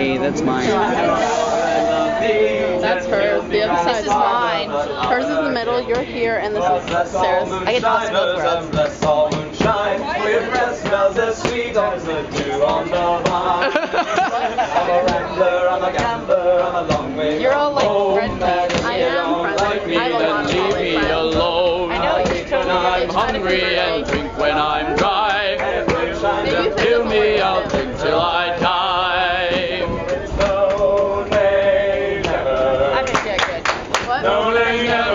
That's mine. That's hers. The other side is mine. Hers is in the middle. You're here, and this is Sarah's. I get to listen both worlds. Bless all moonshine. Your breath smells as sweet as the dew on the vine. I'm a rambler, I'm a gambler, I'm a long way You're all, like, friendly. I am friendly. like me, I have a then lot of leave me alone. I know, you're I eat totally I'm right. hungry and drink when I'm dry. Die. It's lonely,